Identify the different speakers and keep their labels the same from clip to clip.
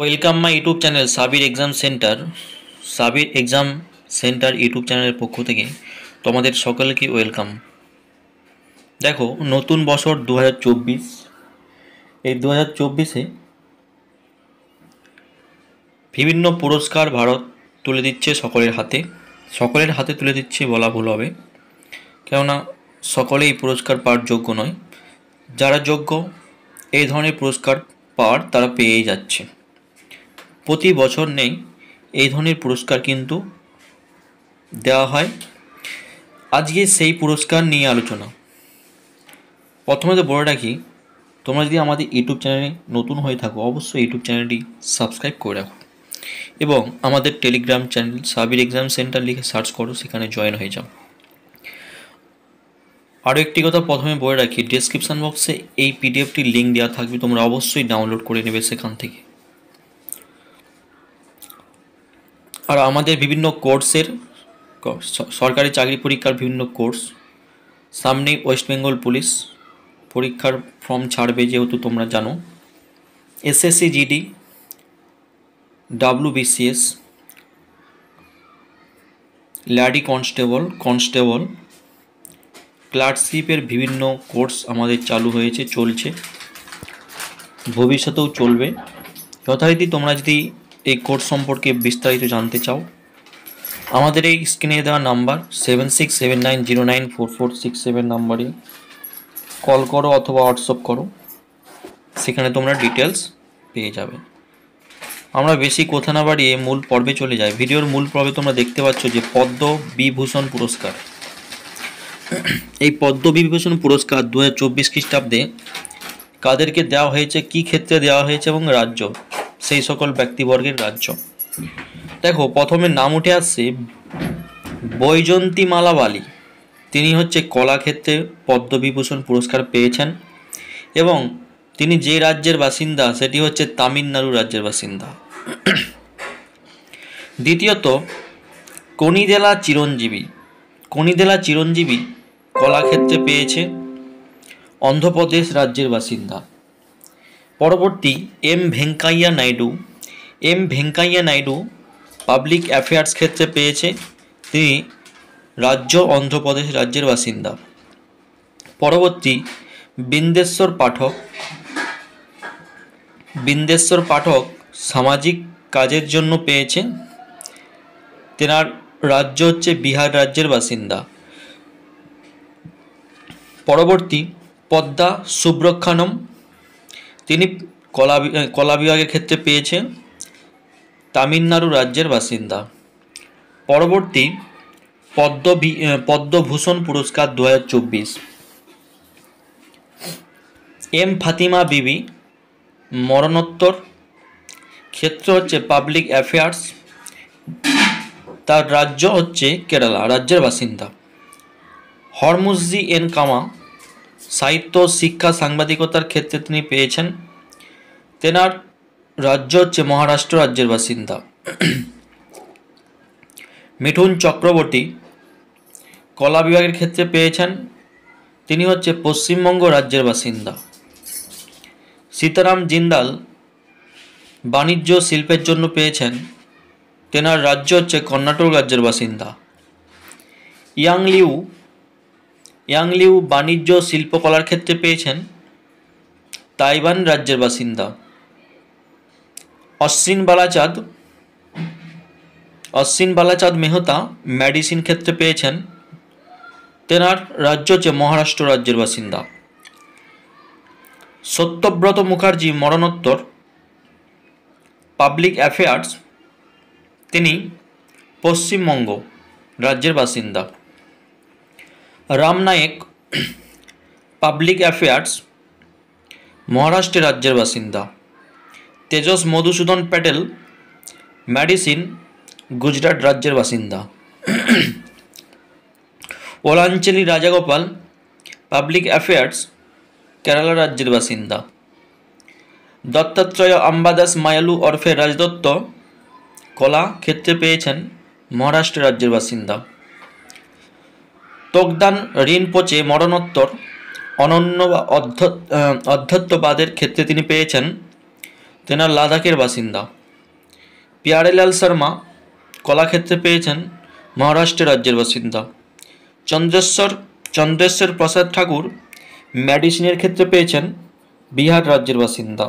Speaker 1: Welcome my YouTube channel Sabir exam centre Sabir exam centre YouTube চ্যানেলের পক্ষ থেকে তোমাদের সকলকে ওয়েলকাম দেখো, নতুন বছর দু হাজার চব্বিশ। এই দু হাজার চব্বিশে বিভিন্ন পুরস্কার ভারত তুলে দিচ্ছে সকলের হাতে। সকলের হাতে তুলে দিচ্ছে বলা ভুল হবে। কেননা, সকলেই পুরস্কার পাওয়ার যোগ্য নয়। যারা যোগ্য, এই ধরনের পুরস্কার পাওয়ার তারা পেয়েই যাচ্ছে। প্রতি বছর নেই, এই ধরনের পুরস্কার কিন্তু দেওয়া হয়। আজকে সেই পুরস্কার নিয়ে আলোচনা। প্রথমে তো বলে রাখি, তোমরা যদি আমাদের ইউটিউব চ্যানেলে নতুন হয়ে থাকো, অবশ্যই ইউটিউব চ্যানেলটি সাবস্ক্রাইব করে রাখো। এবং আমাদের Telegram channel Sabir exam centre লিখে সার্চ করো, সেখানে জয়েন হয়ে যাও। আরও একটি কথা প্রথমে বলে রাখি ডিসক্রিপশান বক্সে এই পিডিএফটির লিঙ্ক দেওয়া থাকবে, তোমরা অবশ্যই ডাউনলোড করে নেবে সেখান থেকে। আর আমাদের বিভিন্ন কোর্সের সরকারি চাকরি পরীক্ষার বিভিন্ন কোর্স। সামনেই ওয়েস্ট বেঙ্গল পুলিশ। পরীক্ষার ফর্ম ছাড়বে যেহেতু তোমরা জানো। SSC GD W BCS lady constable constable, ক্লার্কশিপের বিভিন্ন কোর্স আমাদের চালু হয়েছে, চলছে। ভবিষ্যতেও চলবে। যথারীতি তোমরা যদি এই কোর্স সম্পর্কে বিস্তারিত জানতে চাও, আমাদের এই স্ক্রিনে দেওয়া number seven six seven nine zero nine four four six seven নাম্বারে কল করো অথবা হোয়াটসঅ্যাপ করো, সেখানে তোমরা ডিটেলস পেয়ে যাবে। আমরা বেশি কথা না বাড়িয়ে মূল পর্বে চলে যাই। ভিডিওর মূল পর্বে তোমরা দেখতে পাচ্ছ যে পদ্ম বিভূষণ পুরস্কার। এই পদ্ম বিভূষণ পুরস্কার দু হাজার চব্বিশ খ্রিস্টাব্দে কাদেরকে দেওয়া হয়েছে, কি ক্ষেত্রে দেওয়া হয়েছে এবং রাজ্য? সেই সকল ব্যক্তিবর্গের রাজ্য। দেখো, প্রথমে নাম উঠে আসছে বৈজন্তী মালাবালি তিনি হচ্ছে কলাক্ষেত্রে পদ্মবিভূষণ পুরস্কার পেয়েছেন এবং তিনি যে রাজ্যের বাসিন্দা, সেটি হচ্ছে তামিলনাড়ু রাজ্যের বাসিন্দা। দ্বিতীয়ত কনিদেলা চিরঞ্জীবী। কনিদেলা চিরঞ্জীবী কলাক্ষেত্রে পেয়েছে অন্ধ্রপ্রদেশ রাজ্যের বাসিন্দা। পরবর্তী M Venkaiah Naidu. M Venkaiah Naidu public affairs ক্ষেত্রে পেয়েছে। তিনি রাজ্য অন্ধ্রপ্রদেশ রাজ্যের বাসিন্দা। পরবর্তী বিন্দেশ্বর পাঠক। বিন্দেশ্বর পাঠক সামাজিক কাজের জন্য পেয়েছে। তেনার রাজ্য হচ্ছে বিহার রাজ্যের বাসিন্দা। পরবর্তী পদ্মা সুব্রক্ষানম। তিনি কলা কলা বিভাগের ক্ষেত্রে পেয়েছেন তামিলনাড়ু রাজ্যের বাসিন্দা। পরবর্তী পদ্ম পদ্মভূষণ পুরস্কার দু হাজার চব্বিশ। এম ফাতিমা বিবি, মরণোত্তর, ক্ষেত্র হচ্ছে পাবলিক অ্যাফেয়ার্স, তার রাজ্য হচ্ছে কেরালা, রাজ্যের বাসিন্দা। হরমুজি এন কামা সাহিত্য, শিক্ষা, সাংবাদিকতার ক্ষেত্রে তিনি পেয়েছেন তেনার রাজ্য হচ্ছে মহারাষ্ট্র রাজ্যের বাসিন্দা। মিঠুন চক্রবর্তী কলা বিভাগের ক্ষেত্রে পেয়েছেন, তিনি হচ্ছে পশ্চিমবঙ্গ রাজ্যের বাসিন্দা। সীতারাম জিন্দাল বাণিজ্য শিল্পের জন্য পেয়েছেন, তেনার রাজ্য হচ্ছে কর্ণাটক রাজ্যের বাসিন্দা। ইয়াংলিউ ইয়াংলিউ বাণিজ্য শিল্পকলার ক্ষেত্রে পেয়েছেন। তাইওয়ান রাজ্যের বাসিন্দা। অশ্বিন বালাচাঁদ। অশ্বিন বালাচাঁদ মেহতা মেডিসিন ক্ষেত্রে পেয়েছেন। তেনার রাজ্য হচ্ছে মহারাষ্ট্র রাজ্যের বাসিন্দা। সত্যব্রত মুখার্জি মরণোত্তর। Public affairs. তিনি পশ্চিমবঙ্গ রাজ্যের বাসিন্দা। রাম নায়েক পাবলিক অ্যাফেয়ার্স মহারাষ্ট্র রাজ্যের বাসিন্দা। তেজস মধুসূদন প্যাটেল মেডিসিন গুজরাট রাজ্যের বাসিন্দা। ওলাঞ্চলি রাজাগোপাল পাবলিক অ্যাফেয়ার্স কেরালা রাজ্যের বাসিন্দা। দত্তাত্রেয় আম্বাদাস মায়ালু ওরফে রাজদত্ত কলা ক্ষেত্রে পেয়েছেন মহারাষ্ট্র রাজ্যের বাসিন্দা। তোগদান ঋণপোচে মরণোত্তর অনন্য বা অধ্যত্ববাদের ক্ষেত্রে তিনি পেয়েছেন তেনার লাদাখের বাসিন্দা। পিয়ারেলাল শর্মা কলাক্ষেত্রে পেয়েছেন মহারাষ্ট্র রাজ্যের বাসিন্দা। চন্দ্রেশ্বর চন্দ্রেশ্বর প্রসাদ ঠাকুর মেডিসিনের ক্ষেত্রে পেয়েছেন বিহার রাজ্যের বাসিন্দা।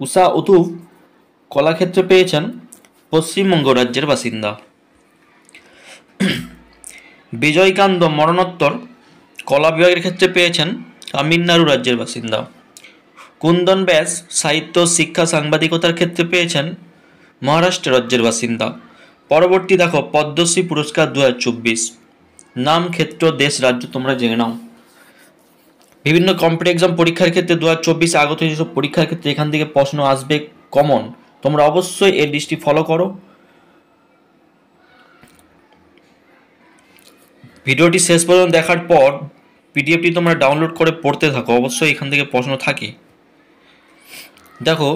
Speaker 1: উষা উথুপ কলাক্ষেত্রে পেয়েছেন পশ্চিমবঙ্গ রাজ্যের বাসিন্দা। বিজয়কান্ত মরণোত্তর কলা বিভাগের ক্ষেত্রে পেয়েছেন তামিলনাড়ু রাজ্যের বাসিন্দা। কুন্দন ব্যাস সাহিত্য, শিক্ষা, সাংবাদিকতার ক্ষেত্রে পেয়েছেন মহারাষ্ট্র রাজ্যের বাসিন্দা। পরবর্তী দেখো, পদ্মশ্রী পুরস্কার দু হাজার চব্বিশ। নাম, ক্ষেত্র, দেশ, রাজ্য তোমরা জেনে নাও। বিভিন্ন কম্পিটিভ এক্সাম পরীক্ষার ক্ষেত্রে দু হাজার চব্বিশে আগত যেসব পরীক্ষার ক্ষেত্রে এখান থেকে প্রশ্ন আসবে কমন তোমরা অবশ্যই এই লিস্টটি ফলো করো। ভিডিওটি শেষ পর্যন্ত দেখার পর পিডিএফটি তোমরা ডাউনলোড করে পড়তে থাকো, অবশ্যই এখান থেকে প্রশ্ন থাকে। দেখো,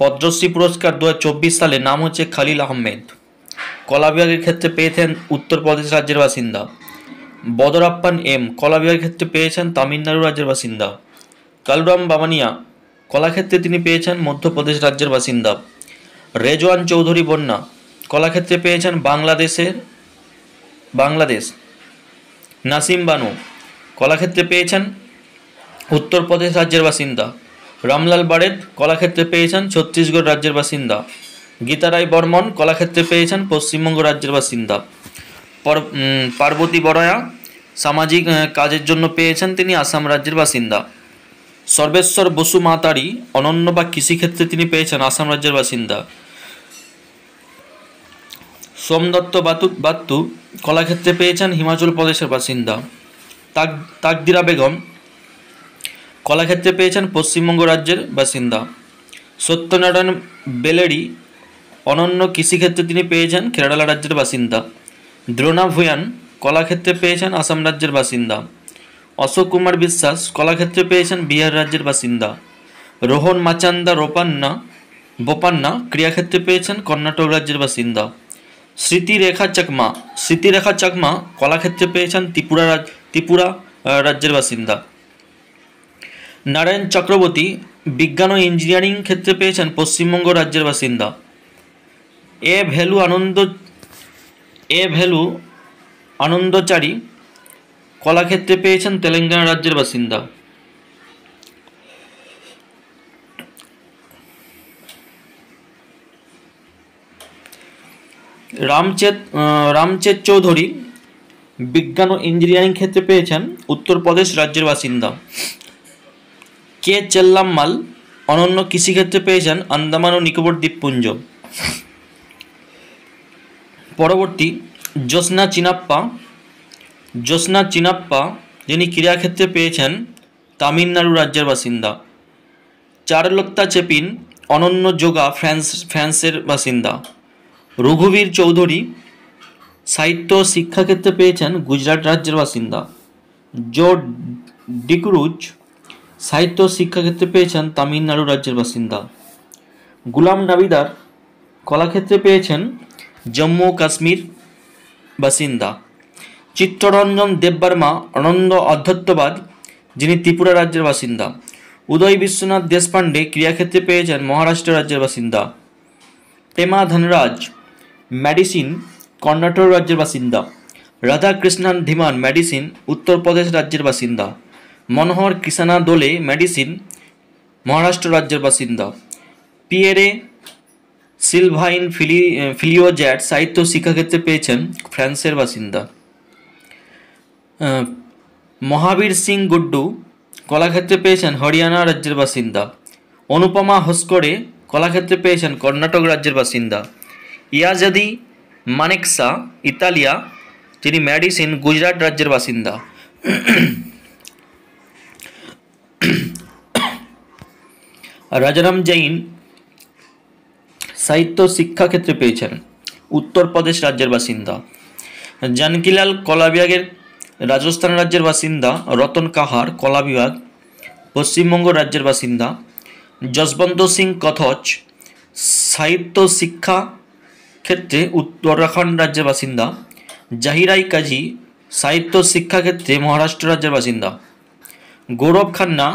Speaker 1: পদ্মশ্রী পুরস্কার দু হাজার চব্বিশ সালে নাম হচ্ছে খালিল আহমেদ। কলা বিভাগের ক্ষেত্রে পেয়েছেন উত্তরপ্রদেশ রাজ্যের বাসিন্দা। বদরাপ্পান এম, কলা বিভাগের ক্ষেত্রে পেয়েছেন তামিলনাড়ু রাজ্যের বাসিন্দা। কালুরাম বাবানিয়া কলাক্ষেত্রে তিনি পেয়েছেন মধ্যপ্রদেশ রাজ্যের বাসিন্দা। রেজওয়ান চৌধুরী বন্যা, কলাক্ষেত্রে পেয়েছেন বাংলাদেশের বাংলাদেশ। নাসিম বানু, কলাক্ষেত্রে পেয়েছেন উত্তরপ্রদেশ রাজ্যের বাসিন্দা। রামলাল বারেদ কলাক্ষেত্রে পেয়েছেন ছত্তিশগড় রাজ্যের বাসিন্দা। গীতারাই বর্মন, কলাক্ষেত্রে পেয়েছেন পশ্চিমবঙ্গ রাজ্যের বাসিন্দা। পার্বতী বড়য়া, সামাজিক কাজের জন্য পেয়েছেন তিনি আসাম রাজ্যের বাসিন্দা। সর্বেশ্বর বসু মাতারি, অনন্য বা কৃষিক্ষেত্রে তিনি পেয়েছেন আসাম রাজ্যের বাসিন্দা। সোমদত্ত বাতু বাত্তু কলাক্ষেত্রে পেয়েছেন হিমাচল প্রদেশের বাসিন্দা। তাক তাকদিরা বেগম কলাক্ষেত্রে পেয়েছেন পশ্চিমবঙ্গ রাজ্যের বাসিন্দা। সত্যনারায়ণ বেলেরি অনন্য কৃষিক্ষেত্রে তিনি পেয়েছেন কেরালা রাজ্যের বাসিন্দা। দ্রোণা ভুয়ান কলাক্ষেত্রে পেয়েছেন আসাম রাজ্যের বাসিন্দা। অশোক কুমার বিশ্বাস কলাক্ষেত্রে পেয়েছেন বিহার রাজ্যের বাসিন্দা। রোহন মাচান্দা রোপান্না বোপান্না ক্রিয়াক্ষেত্রে পেয়েছেন কর্ণাটক রাজ্যের বাসিন্দা। স্মৃতিরেখা চাকমা। স্মৃতিরেখা চাকমা কলাক্ষেত্রে পেয়েছেন ত্রিপুরা রাজ, ত্রিপুরা রাজ্যের বাসিন্দা। নারায়ণ চক্রবর্তী বিজ্ঞান ও ইঞ্জিনিয়ারিং ক্ষেত্রে পেয়েছেন পশ্চিমবঙ্গ রাজ্যের বাসিন্দা। A value Ananda, a value আনন্দচারী কলাক্ষেত্রে পেয়েছেন তেলেঙ্গানা রাজ্যের বাসিন্দা। রামচেত রামচেত চৌধুরী বিজ্ঞান ও ইঞ্জিনিয়ারিং ক্ষেত্রে পেয়েছেন উত্তরপ্রদেশ রাজ্যের বাসিন্দা। কে চেল্লাম্মাল অনন্য কৃষিক্ষেত্রে পেয়েছেন আন্দামান ও নিকোবর দ্বীপপুঞ্জ। পরবর্তী, জ্যোৎস্না চিনাপ্পা। জ্যোৎস্না চিনাপ্পা, যিনি ক্রীড়াক্ষেত্রে পেয়েছেন তামিলনাড়ু রাজ্যের বাসিন্দা। চারুলতা চেপিন অনন্য যোগা ফ্রান্স ফ্রান্সের বাসিন্দা। রঘুবীর চৌধুরী সাহিত্য শিক্ষাক্ষেত্রে পেয়েছেন গুজরাট রাজ্যের বাসিন্দা। জো ডিকরুজ সাহিত্য শিক্ষাক্ষেত্রে পেয়েছেন তামিলনাড়ু রাজ্যের বাসিন্দা। গুলাম নাবিদার কলাক্ষেত্রে পেয়েছেন জম্মু কাশ্মীর বাসিন্দা। চিত্তরঞ্জন দেববর্মা আনন্দ অধ্যত্ববাদ যিনি ত্রিপুরা রাজ্যের বাসিন্দা। উদয় বিশ্বনাথ দেশপাণ্ডে ক্রিয়াক্ষেত্রে পেয়েছেন মহারাষ্ট্র রাজ্যের বাসিন্দা। প্রেমা ধনরাজ মেডিসিন কর্ণাটক রাজ্যের বাসিন্দা। রাধাকৃষ্ণান ধীমান মেডিসিন উত্তরপ্রদেশ রাজ্যের বাসিন্দা। মনোহর কৃষ্ণা দোলে মেডিসিন মহারাষ্ট্র রাজ্যের বাসিন্দা। পিয়েরে সিলভাইন ফিলি, ফিলিওজ্যাট সাহিত্য শিক্ষাক্ষেত্রে পেয়েছেন ফ্রান্সের বাসিন্দা। মহাবীর সিং গুড্ডু কলাক্ষেত্রে পেয়েছেন হরিয়ানা রাজ্যের বাসিন্দা। অনুপমা হস্করে কলাক্ষেত্রে পেয়েছেন কর্ণাটক রাজ্যের বাসিন্দা। ইয়াজাদি মানেকসা, ইতালিয়া তিনি ম্যাডিসিন গুজরাট রাজ্যের বাসিন্দা। রাজারাম জৈন সাহিত্য শিক্ষা ক্ষেত্রে পেয়েছেন, উত্তরপ্রদেশ রাজ্যের বাসিন্দা। জানকিলাল কলা বিভাগের রাজস্থান রাজ্যের বাসিন্দা, রতন কাহার কলা বিভাগ পশ্চিমবঙ্গ রাজ্যের বাসিন্দা। যশবন্ত সিং কথচ সাহিত্য শিক্ষা ক্ষেত্রে উত্তরাখণ্ড রাজ্যের বাসিন্দা, জাহিরাই কাজী সাহিত্য শিক্ষাক্ষেত্রে মহারাষ্ট্র রাজ্যের বাসিন্দা। গৌরব খান্না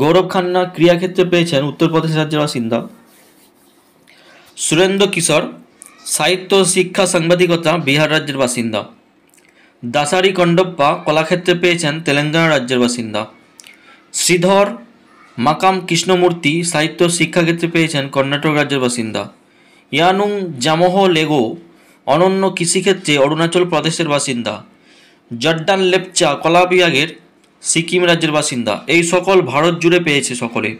Speaker 1: গৌরব খান্না ক্রীড়াক্ষেত্রে পেয়েছেন উত্তরপ্রদেশ রাজ্যের বাসিন্দা। সুরেন্দ্র কিশোর, সাহিত্য শিক্ষা সাংবাদিকতা বিহার রাজ্যের বাসিন্দা। দাসারি কণ্ডপ্পা কলাক্ষেত্রে পেয়েছেন তেলেঙ্গানা রাজ্যের বাসিন্দা। শ্রীধর মাকাম কৃষ্ণমূর্তি সাহিত্য শিক্ষাক্ষেত্রে পেয়েছেন কর্ণাটক রাজ্যের বাসিন্দা। ইয়ানুং জামহ লেগো, অনন্য কৃষিক্ষেত্রে অরুণাচল প্রদেশের বাসিন্দা। জর্ডান লেপচা কলা বিভাগের সিকিম রাজ্যের বাসিন্দা। এই সকল ভারত জুড়ে পেয়েছে সকলে।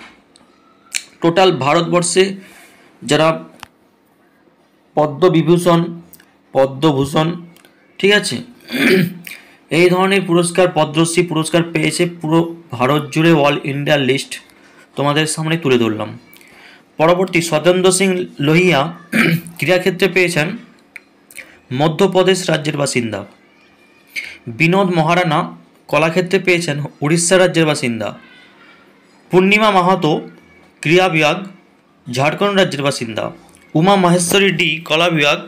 Speaker 1: টোটাল ভারতবর্ষে যারা পদ্মবিভূষণ, পদ্মভূষণ, ঠিক আছে? এই ধরনের পুরস্কার, পদ্মশ্রী পুরস্কার পেয়েছে পুরো ভারত জুড়ে অল ইন্ডিয়া লিস্ট তোমাদের সামনে তুলে ধরলাম। পরবর্তী সত্যেন্দ্র সিং লোহিয়া ক্রীড়াক্ষেত্রে পেয়েছেন মধ্যপ্রদেশ রাজ্যের বাসিন্দা। বিনোদ মহারানা কলাক্ষেত্রে পেয়েছেন উড়িষ্যা রাজ্যের বাসিন্দা। পূর্ণিমা মাহাতো ক্রীড়া বিভাগ, ঝাড়খণ্ড রাজ্যের বাসিন্দা। উমা মাহেশ্বরী ডি কলা বিভাগ,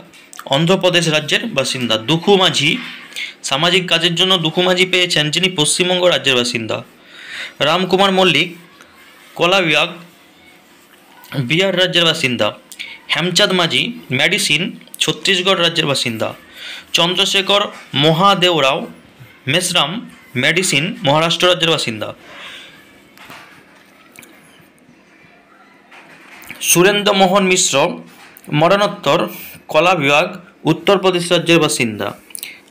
Speaker 1: অন্ধ্রপ্রদেশ রাজ্যের বাসিন্দা। দুখু মাঝি, সামাজিক কাজের জন্য দুখু মাঝি পেয়েছেন, যিনি পশ্চিমবঙ্গ রাজ্যের বাসিন্দা। রামকুমার মল্লিক কলা বিভাগ বিহার রাজ্যের বাসিন্দা, হেমচাঁদ মাঝি, মেডিসিন, ছত্তিশগড় রাজ্যের বাসিন্দা, চন্দ্রশেখর মহাদেওরাও মেসরাম মেডিসিন, মহারাষ্ট্র রাজ্যের বাসিন্দা। সুরেন্দ্র মোহন মিশ্র, মরণোত্তর, কলা বিভাগ উত্তরপ্রদেশ রাজ্যের বাসিন্দা।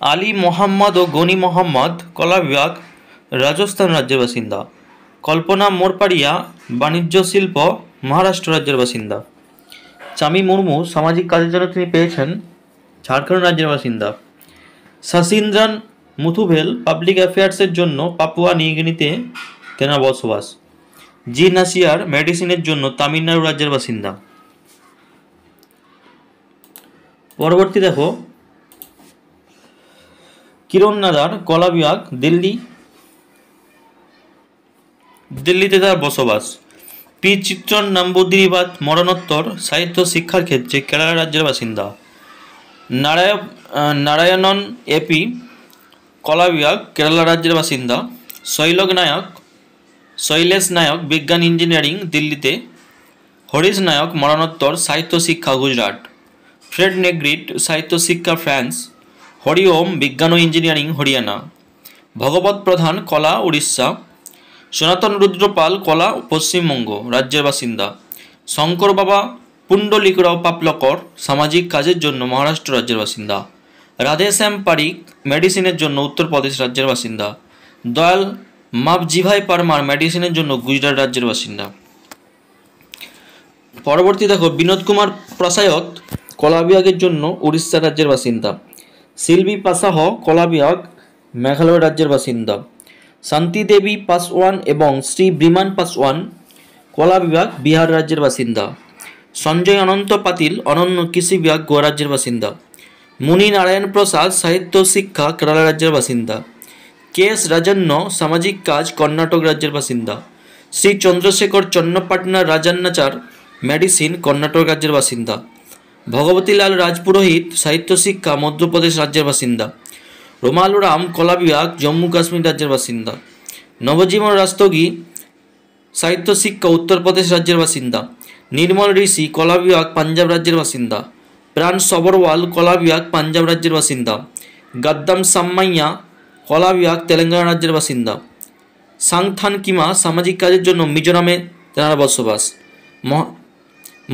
Speaker 1: আলী মোহাম্মদ ও গনি মোহাম্মদ, কলা বিভাগ, রাজস্থান রাজ্যের বাসিন্দা। কল্পনা মোরপাড়িয়া, বাণিজ্য শিল্প মহারাষ্ট্র রাজ্যের বাসিন্দা। চামি মুর্মু সামাজিক কাজের জন্য তিনি পেয়েছেন ঝাড়খণ্ড রাজ্যের বাসিন্দা। শশীন্দ্রন মুথুভেল পাবলিক অ্যাফেয়ার্সের জন্য পাপুয়া নিউগিনিতে তেনার বসবাস। জি নাসিয়ার মেডিসিনের জন্য তামিলনাড়ু রাজ্যের বাসিন্দা। পরবর্তী দেখো। কিরণ নাদার কলা বিভাগ দিল্লি। দিল্লিতে তার বসবাস। পি চিত্রন নাম্বুদ্রিবাদ মরণোত্তর সাহিত্য শিক্ষার ক্ষেত্রে কেরালা রাজ্যের বাসিন্দা। নারায়ণ নারায়ণন এপি কলা বিভাগ কেরালা রাজ্যের বাসিন্দা। শৈলক নায়ক, শৈলেশ নায়ক, বিজ্ঞান ইঞ্জিনিয়ারিং, দিল্লিতে। হরিশ নায়ক, মরণোত্তর, সাহিত্য শিক্ষা, গুজরাট। ফ্রেড নেগ্রিট, সাহিত্য শিক্ষা, ফ্রান্স। হরি ওম, বিজ্ঞান ও ইঞ্জিনিয়ারিং, হরিয়ানা। ভগবত প্রধান, কলা, উড়িষ্যা। সনাতন রুদ্রপাল, কলা, পশ্চিমবঙ্গ রাজ্যের বাসিন্দা। শঙ্কর বাবা, পুণ্ডলিকরাও পাপলকর, সামাজিক কাজের জন্য মহারাষ্ট্র রাজ্যের বাসিন্দা। রাধেশ্যাম পারিক, মেডিসিনের জন্য উত্তরপ্রদেশ রাজ্যের বাসিন্দা। দয়াল মাপজিভাই পারমার, মেডিসিনের জন্য গুজরাট রাজ্যের বাসিন্দা। পরবর্তী দেখো, বিনোদ কুমার প্রসায়ত, কলা বিভাগের জন্য উড়িষ্যা রাজ্যের বাসিন্দা। শিল্পী পাসাহ, কলা বিভাগ, মেঘালয় রাজ্যের বাসিন্দা। শান্তি দেবী পাসওয়ান এবং শ্রী বিমান পাসওয়ান কলা বিভাগ, বিহার রাজ্যের বাসিন্দা। সঞ্জয় অনন্ত পাতিল, অনন্য কৃষি বিভাগ, গোয়া রাজ্যের বাসিন্দা। মুনি নারায়ণ প্রসাদ, সাহিত্য শিক্ষা, কেরালা রাজ্যের বাসিন্দা। কে এস রাজন্য, সামাজিক কাজ, কর্ণাটক রাজ্যের বাসিন্দা। শ্রী চন্দ্রশেখর চন্নপাটনা, রাজান্নাচার, মেডিসিন, কর্ণাটক রাজ্যের বাসিন্দা। ভগবতীলাল রাজপুরোহিত সাহিত্য শিক্ষা, মধ্যপ্রদেশ রাজ্যের বাসিন্দা। রোমালু রাম কলা বিভাগ জম্মু কাশ্মীর রাজ্যের বাসিন্দা। নবজীবন রাস্তগী সাহিত্য শিক্ষা উত্তরপ্রদেশ রাজ্যের বাসিন্দা। নির্মল ঋষি কলা বিভাগ পাঞ্জাব রাজ্যের বাসিন্দা। প্রাণ সবরওয়াল কলা বিভাগ পাঞ্জাব রাজ্যের বাসিন্দা। গাদ্দাম সাম্মাইয়া কলা বিভাগ তেলেঙ্গানা রাজ্যের বাসিন্দা। সাংথান কিমা, সামাজিক কাজের জন্য মিজোরামে তেনার বসবাস।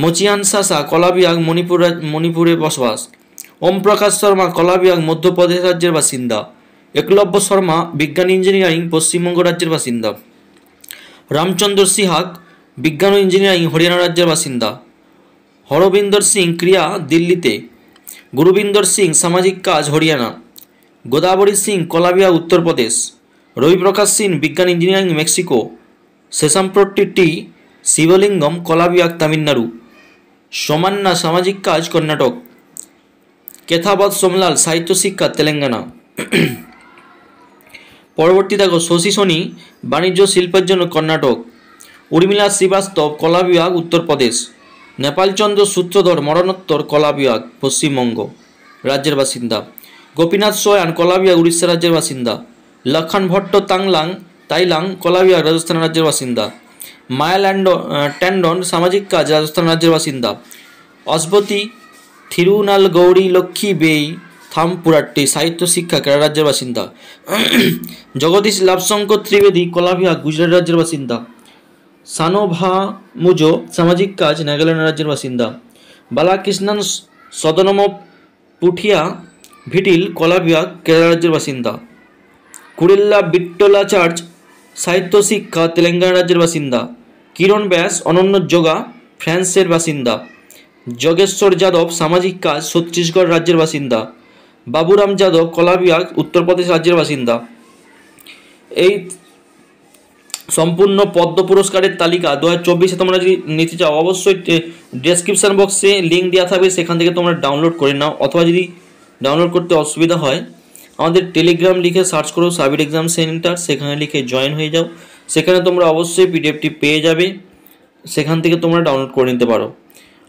Speaker 1: মচিয়ান সাসা কলা বিভাগ মণিপুর মণিপুরে বসবাস। ওম প্রকাশ শর্মা কলা বিভাগ মধ্যপ্রদেশ রাজ্যের বাসিন্দা। একলব্য শর্মা, বিজ্ঞান ইঞ্জিনিয়ারিং, পশ্চিমবঙ্গ রাজ্যের বাসিন্দা। রামচন্দ্র সিহাক বিজ্ঞান ও ইঞ্জিনিয়ারিং, হরিয়ানা রাজ্যের বাসিন্দা। হরবিন্দর সিং, ক্রিয়া, দিল্লিতে। গুরুবিন্দর সিং, সামাজিক কাজ, হরিয়ানা। গোদাবরী সিং কলা বিভাগ উত্তরপ্রদেশ। রবিপ্রকাশ সিং, বিজ্ঞান ইঞ্জিনিয়ারিং, মেক্সিকো। শেষাম্প্রটি টি, শিবলিঙ্গম কলা বিভাগ তামিলনাড়ু। সমান্না, সামাজিক কাজ, কর্ণাটক। কেথাবাদ সোমলাল, সাহিত্য শিক্ষা, তেলেঙ্গানা। পরবর্তী দেখো, শশী সোনি, বাণিজ্য শিল্পের জন্য কর্ণাটক। উর্মিলা শ্রীবাস্তব, কলা বিভাগ, উত্তরপ্রদেশ। নেপালচন্দ্র সূত্রধর, মরণোত্তর, কলা বিভাগ, পশ্চিমবঙ্গ। রাজ্যের বাসিন্দা। গোপীনাথ সোয়ান, কলা বিভাগ, উড়িষ্যা রাজ্যের বাসিন্দা। লক্ষণ ভট্ট, তাংলাং, তাইলাং, কলা বিভাগ, রাজস্থান রাজ্যের বাসিন্দা। মায়া ল্যান্ড ট্যান্ডন, সামাজিক কাজ, রাজস্থান রাজ্যের বাসিন্দা। অসবতী থিরুনাল গৌরী লক্ষ্মী বেই থামপুরাট্টি সাহিত্য শিক্ষা কেরালা রাজ্যের বাসিন্দা। জগদীশ লাভশঙ্কর ত্রিবেদী কলাভিয়া গুজরাট রাজ্যের বাসিন্দা। সানোভা মুজো সামাজিক কাজ নাগাল্যান্ড রাজ্যের বাসিন্দা। বালাকৃষ্ণন সদনম পুঠিয়া ভিটিল কলাভিয়া কেরালা রাজ্যের বাসিন্দা। কুড়িল্লা বিট্টলা চার্চ সাহিত্য শিক্ষা তেলেঙ্গানা রাজ্যের বাসিন্দা। কিরণ ব্যাস অনন্য যোগা ফ্রান্সের বাসিন্দা। যোগেশ্বর যাদব সামাজিক কাজ, ছত্তিশগড় রাজ্যের বাসিন্দা। বাবুরাম যাদব কলাবিয়া উত্তরপ্রদেশ রাজ্যের বাসিন্দা। এই সম্পূর্ণ পদ্ম পুরস্কারের তালিকা দু হাজার চব্বিশে তোমরা যদি নিতে চাও, অবশ্যই ডেসক্রিপশান বক্সে লিঙ্ক দেওয়া থাকবে, সেখান থেকে তোমরা ডাউনলোড করে নাও, অথবা যদি ডাউনলোড করতে অসুবিধা হয়, আমাদের টেলিগ্রাম লিখে সার্চ করো সাবির এক্সাম সেন্টার সেখানে লিখে জয়েন হয়ে যাও। সেখানে তোমরা অবশ্যই পিডিএফটি পেয়ে যাবে, সেখান থেকে তোমরা ডাউনলোড করে নিতে পারো।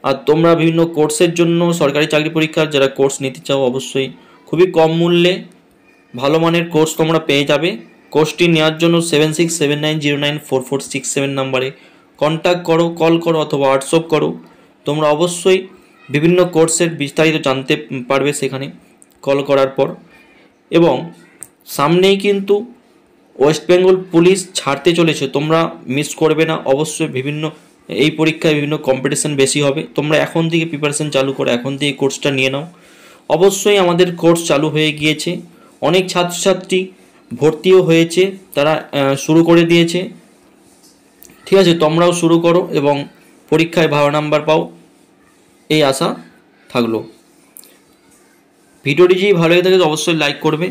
Speaker 1: আর তোমরা বিভিন্ন কোর্সের জন্য সরকারি চাকরি পরীক্ষার যারা কোর্স নিতে চাও অবশ্যই খুবই কম মূল্যে ভালো মানের কোর্স তোমরা পেয়ে যাবে। কোর্সটি নেওয়ার জন্য seven six seven nine zero nine four four six seven নাম্বারে কন্ট্যাক্ট করো কল করো অথবা হোয়াটসঅ্যাপ করো। তোমরা অবশ্যই বিভিন্ন কোর্সের বিস্তারিত জানতে পারবে সেখানে কল করার পর। এবং সামনেই কিন্তু ওয়েস্ট বেঙ্গল পুলিশ ছাড়তে চলেছে, তোমরা মিস করবে না। অবশ্যই বিভিন্ন এই পরীক্ষায় বিভিন্ন কম্পিটিশান বেশি হবে। তোমরা এখন থেকে প্রিপারেশন চালু করো, এখন থেকে কোর্সটা নিয়ে নাও। অবশ্যই আমাদের কোর্স চালু হয়ে গিয়েছে। অনেক ছাত্রছাত্রী ভর্তিও হয়েছে, তারা শুরু করে দিয়েছে। ঠিক আছে, তোমরাও শুরু করো এবং পরীক্ষায় ভালো নাম্বার পাও। এই আশা থাকল। ভিডিওটি যদি ভালো লেগে থাকে অবশ্যই লাইক করবে।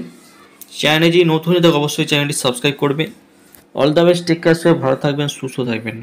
Speaker 1: চ্যানেলে যদি নতুন হয়ে থাকে, অবশ্যই চ্যানেলটি সাবস্ক্রাইব করবে। All the best take care ভালো থাকবেন, সুস্থ থাকবেন।